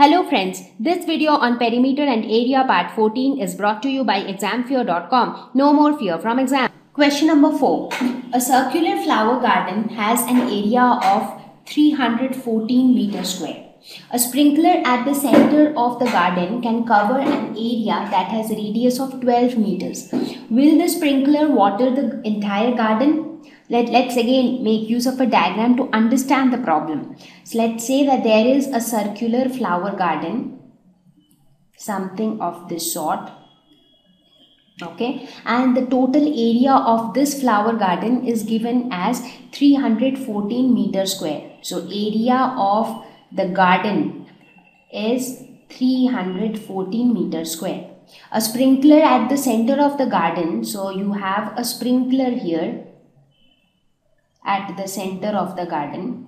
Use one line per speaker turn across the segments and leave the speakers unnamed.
Hello friends, this video on perimeter and area part 14 is brought to you by examfear.com. No more fear from exam. Question number 4. A circular flower garden has an area of 314 meter square. A sprinkler at the center of the garden can cover an area that has a radius of 12 meters. Will the sprinkler water the entire garden? Let, let's again make use of a diagram to understand the problem. So let's say that there is a circular flower garden, something of this sort. Okay, and the total area of this flower garden is given as 314 meter square. So area of the garden is 314 meter square. A sprinkler at the center of the garden. So you have a sprinkler here at the center of the garden.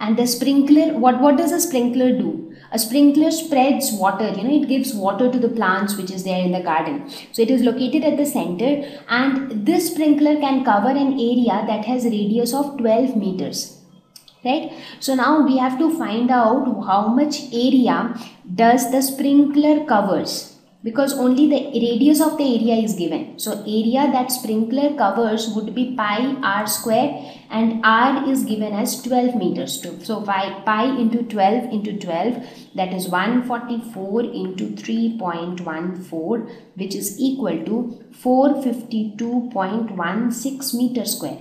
And the sprinkler what what does a sprinkler do? A sprinkler spreads water you know it gives water to the plants which is there in the garden. So it is located at the center and this sprinkler can cover an area that has radius of 12 meters right? So now we have to find out how much area does the sprinkler covers because only the radius of the area is given. So area that sprinkler covers would be pi r square and r is given as 12 meters. So pi, pi into 12 into 12 that is 144 into 3.14 which is equal to 452.16 meter square.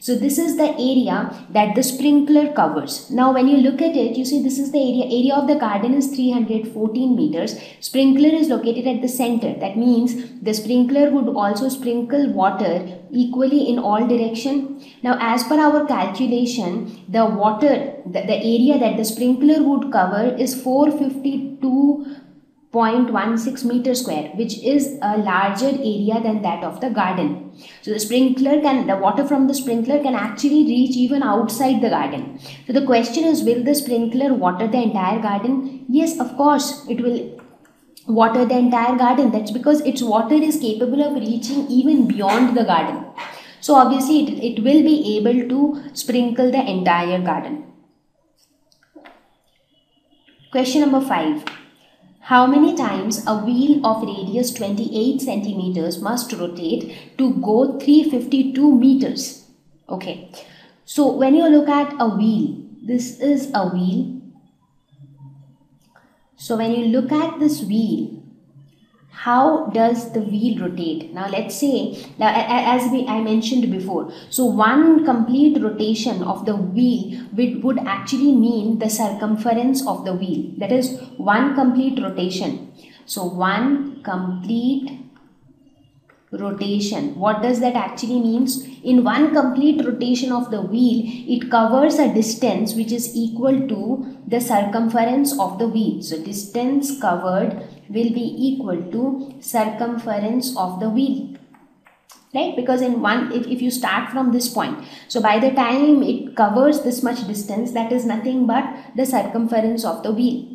So this is the area that the sprinkler covers. Now when you look at it, you see this is the area. Area of the garden is 314 meters. Sprinkler is located at the center. That means the sprinkler would also sprinkle water equally in all direction. Now as per our calculation, the water, the, the area that the sprinkler would cover is 452 0.16 meter square which is a larger area than that of the garden. So the sprinkler can the water from the sprinkler can actually reach even outside the garden. So the question is will the sprinkler water the entire garden? Yes of course it will water the entire garden. That's because its water is capable of reaching even beyond the garden. So obviously it, it will be able to sprinkle the entire garden. Question number 5 how many times a wheel of radius 28 centimeters must rotate to go 352 meters? Okay. So when you look at a wheel, this is a wheel. So when you look at this wheel, how does the wheel rotate? Now let's say now as we i mentioned before so one complete rotation of the wheel would, would actually mean the circumference of the wheel. That is one complete rotation. So one complete rotation. What does that actually means? In one complete rotation of the wheel it covers a distance which is equal to the circumference of the wheel. So distance covered will be equal to circumference of the wheel. Right? Because in one if, if you start from this point so by the time it covers this much distance that is nothing but the circumference of the wheel.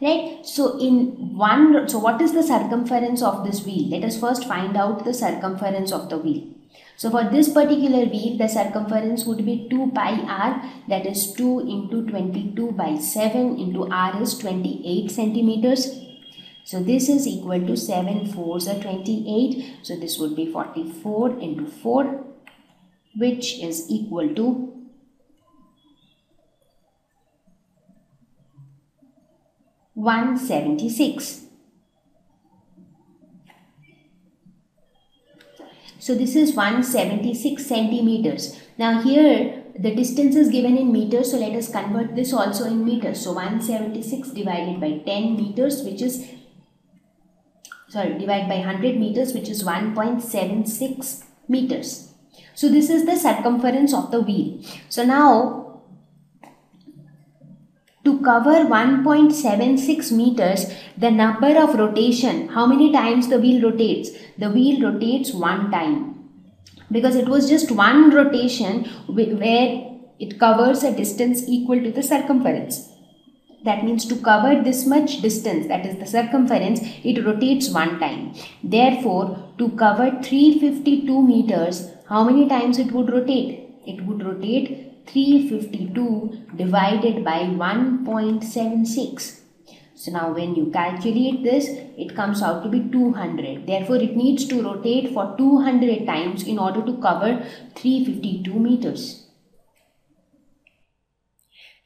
Right? So in one so what is the circumference of this wheel? Let us first find out the circumference of the wheel so for this particular wheel the circumference would be 2 pi r that is 2 into 22 by 7 into r is 28 centimeters so this is equal to 7 4s are 28 so this would be 44 into 4 which is equal to 176. So this is 176 centimeters. Now here the distance is given in meters. So let us convert this also in meters. So 176 divided by 10 meters which is sorry divided by 100 meters which is 1.76 meters. So this is the circumference of the wheel. So now to cover 1.76 meters, the number of rotation, how many times the wheel rotates? The wheel rotates one time. Because it was just one rotation where it covers a distance equal to the circumference. That means to cover this much distance, that is the circumference, it rotates one time. Therefore, to cover 352 meters, how many times it would rotate? It would rotate 352 divided by 1.76. So now when you calculate this, it comes out to be 200. Therefore, it needs to rotate for 200 times in order to cover 352 meters.